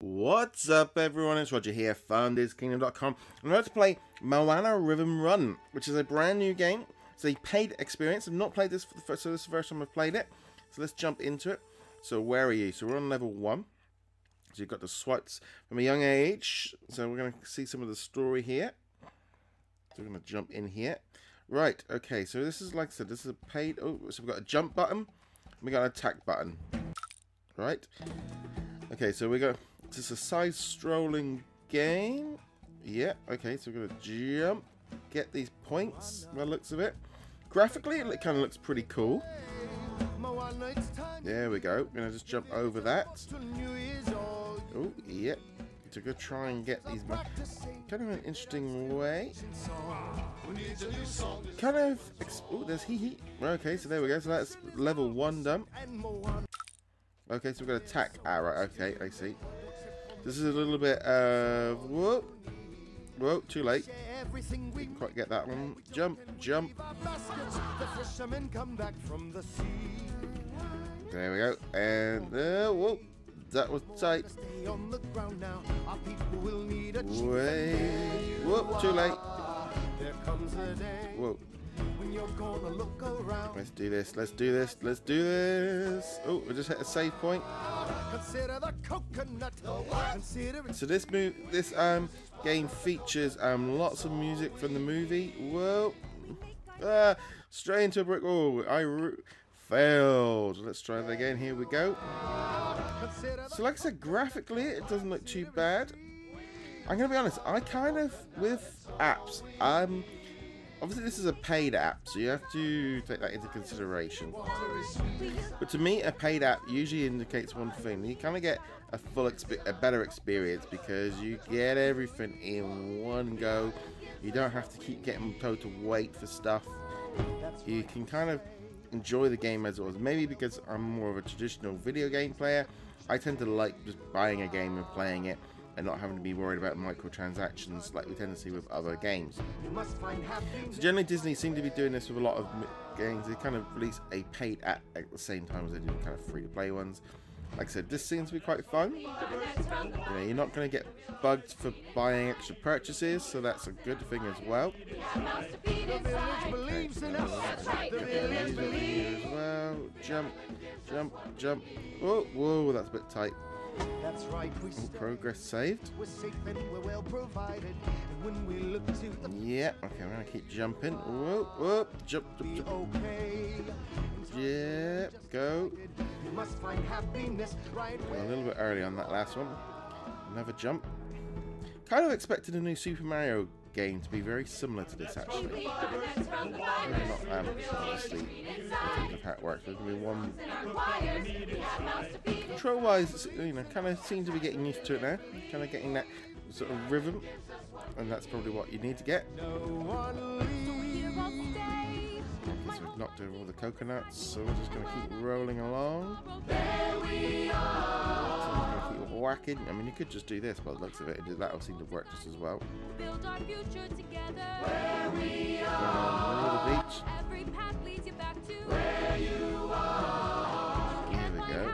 What's up everyone, it's Roger here, FunDisKingdom.com. I'm about to play Moana Rhythm Run, which is a brand new game. It's a paid experience. I've not played this for the first, so this is the first time I've played it. So let's jump into it. So where are you? So we're on level 1. So you've got the swipes from a young age. So we're going to see some of the story here. So we're going to jump in here. Right, okay, so this is like I said, this is a paid, oh, so we've got a jump button. we got an attack button. Right. Okay, so we got is a side-scrolling game. Yeah, okay, so we're going to jump, get these points by the looks of it. Graphically, it kind of looks pretty cool. There we go. We're going to just jump over that. Oh, yep. To go try and get these kind of an interesting way. Kind of. Oh, there's hee hee. Okay, so there we go. So that's level one done. Okay, so we've got attack ah, arrow. Okay, I see. This is a little bit of whoop. Whoa, too late. Didn't quite get that one. Jump, jump. There we go. And uh, whoa, that was tight. Wait. Whoop, too late. Whoa. Let's do this. Let's do this. Let's do this. Oh, we just hit a save point. So this move, this um game features um lots of music from the movie. Whoa. Ah, straight into a brick wall. I failed. Let's try that again. Here we go. So like I said, graphically it doesn't look too bad. I'm gonna be honest. I kind of with apps. Um obviously this is a paid app, so you have to take that into consideration. But to me, a paid app usually indicates one thing: you kind of get a full, a better experience because you get everything in one go. You don't have to keep getting told to wait for stuff. You can kind of enjoy the game as it was. Maybe because I'm more of a traditional video game player, I tend to like just buying a game and playing it and not having to be worried about microtransactions like we tend to see with other games. So generally Disney seem to be doing this with a lot of games. They kind of release a paid app at the same time as they do kind of free-to-play ones. Like I said, this seems to be quite fun. You know, you're not going to get bugged for buying extra purchases, so that's a good thing as well. well. Jump, jump, jump. Oh, whoa, that's a bit tight. That's right. We progress saved. We're safe and we're well provided. And when we look to the Yeah, okay, we're gonna keep jumping. Whoa, whoa, jump, jump, jump. Okay. Yeah, go. You must find happiness right a little bit early on that last one. Another jump. Kind of expected a new Super Mario game to be very similar to this actually. Maybe not um, obviously in terms of how it works. There's gonna be one control wise, you know, kind of seem to be getting used to it now. Kind of getting that sort of rhythm, and that's probably what you need to get. Okay, so we've knocked over all the coconuts, so we're just going to keep rolling along. Whacking. I mean, you could just do this by the looks of it. That'll seem to work just as well. Build our future together. Where we are. the beach. Every path leads you back to where you are. Here we go.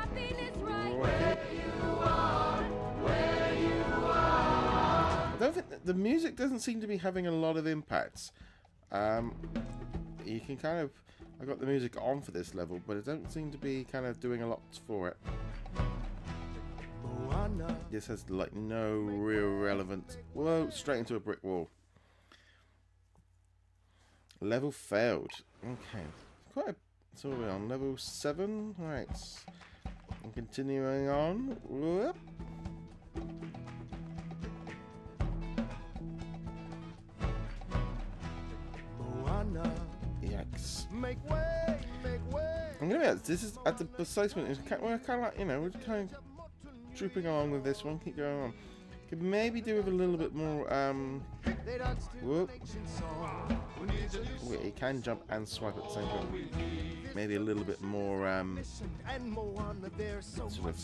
I don't think the music doesn't seem to be having a lot of impacts. Um, you can kind of I got the music on for this level, but it don't seem to be kind of doing a lot for it. This has like no real relevance. Whoa, straight into a brick wall. Level failed. Okay, quite. A, so we're on level seven. Right, and continuing on. Whoop. Make way, make way. I'm gonna be honest, this is at the precise minute. We're kind of like, you know, we're kind of trooping along with this one. Keep going on. Could maybe do with a little bit more. Um, whoop. Wait, he can jump and swipe at the same time. Maybe a little bit more um, sort of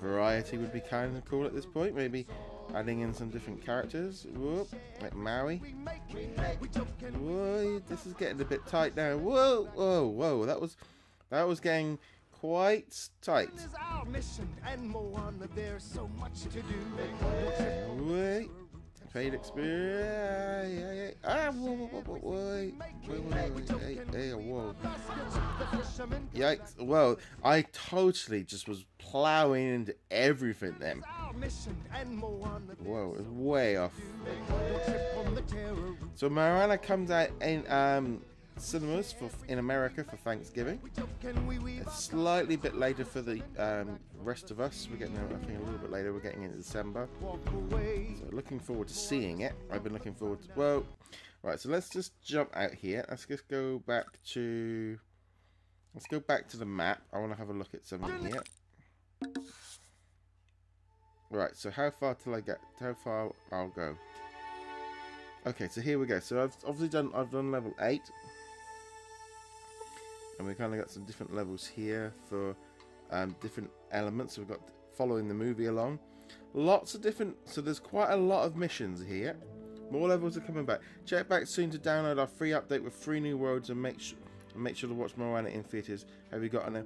variety would be kind of cool at this point. Maybe adding in some different characters. Whoop, like Maui. Whoa, this is getting a bit tight now. Whoa, whoa, whoa. That was that was getting quite tight. Is our mission and Moana, there's so much to do. Wait. Paid experience. Ah, whoa, whoa, whoa, whoa, wait. Wait, wait, wait. Hey, hey, whoa. Yikes. Well, I totally just was plowing into everything then. our mission and Moana, Whoa, it was way off. the trip on the terror So Moana comes out in um, cinemas for in America for Thanksgiving. It's slightly bit later for the um, rest of us. We're getting, I think, a little bit later. We're getting it in December. So looking forward to seeing it. I've been looking forward to. Well, right. So let's just jump out here. Let's just go back to. Let's go back to the map. I want to have a look at something here. Right. So how far till I get? How far I'll go? Okay. So here we go. So I've obviously done. I've done level eight. And we kind of got some different levels here for um, different elements. So we've got following the movie along. Lots of different. So there's quite a lot of missions here. More levels are coming back. Check back soon to download our free update with three new worlds and make sure make sure to watch Moana in theaters. Have you got on there?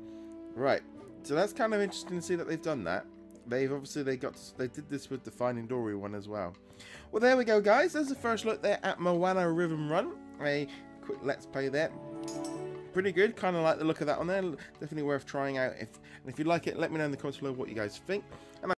Right. So that's kind of interesting to see that they've done that. They've obviously they got they did this with the Finding Dory one as well. Well, there we go, guys. There's the first look there at Moana Rhythm Run. A quick let's play there pretty good. Kind of like the look of that on there. Definitely worth trying out. If and if you like it, let me know in the comments below what you guys think. And